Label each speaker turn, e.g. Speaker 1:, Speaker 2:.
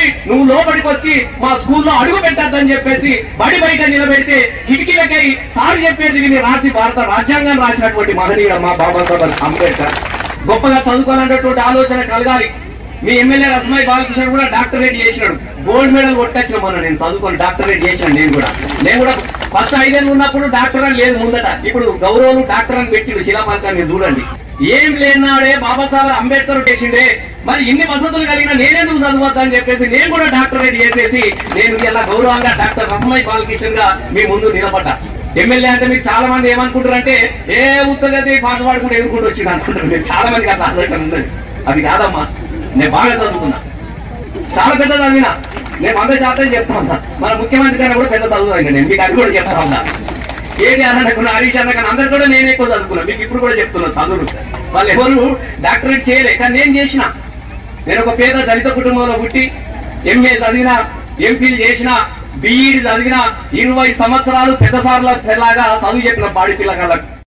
Speaker 1: నోరివి నువ్వు లోపలికి వచ్చి మా స్కూల్లో అడుగు పెట్టద్దని చెప్పేసి బడి బయట నిలబెడితే కిటికీలకై సార్ చెప్పేది విని రాసి భారత రాజ్యాంగం రాసినటువంటి మహనీయుడు మా బాబాసాహెబ్ అంబేద్కర్. గొప్పగా చదువుకోవాలన్నటువంటి ఆలోచన కలగాలి. మీ ఎమ్మెల్యే రసమాయి బాలకృష్ణ కూడా డాక్టరేట్ చేసినాడు. గోల్డ్ మెడల్ కొట్టచ్చిన మొన్న నేను చదువుకొని డాక్టరేట్ చేశాను నేను కూడా. నేను కూడా ఫస్ట్ ఐదేళ్ళు ఉన్నప్పుడు డాక్టర్ అని లేదు ముందట. ఇప్పుడు గౌరవం డాక్టర్ అని పెట్టిండు శిలాఫలకాన్ని చూడండి. ఏం లేనాడే బాబాసాహెబ్ అంబేద్కర్ చేసిండే మరి ఇన్ని వసతులు కలిగిన నేనెందుకు చదవద్దు అని చెప్పేసి నేను కూడా డాక్టరేట్ చేసేసి నేను ఇలా గౌరవంగా డాక్టర్ రసమై బాలకృష్ణ గా మీ ముందు నిలబడ్డా. ఎమ్మెల్యే అంటే మీకు చాలా మంది ఏమనుకుంటారంటే ఏ ఉత్తగతి పాట పాడుకుంటూ ఎదుర్కొంటూ వచ్చింది అనుకుంటారు. చాలా మందికి అట్లా ఆలోచన ఉన్నది. అది కాదమ్మా నేను బాగా చదువుకున్నా. చాలా పెద్ద చదివినా. నేను వంద శాతం చెప్తా ఉన్నా. మన ముఖ్యమంత్రి గారు కూడా పెద్ద చదువుతాను నేను. మీకు అది కూడా చెప్తా ఉన్నా. ఏది అన్నకున్నా హరీష్ అన్నకన్నా అందరు కూడా నేను ఎక్కువ చదువుకున్నా. మీకు ఇప్పుడు కూడా చెప్తున్నా చదువులు. వాళ్ళు ఎవరు డాక్టరేట్ చేయలే కానీ నేను చేసిన. నేను ఒక పేద దళిత కుటుంబంలో పుట్టి ఎంఏ చదివిన ఎంపీలు చేసిన బీఈడి చదివిన ఇరవై సంవత్సరాలు పెద్ద సార్ల లాగా చదువు చెప్పిన పాడి పిల్లగాళ్ళకు.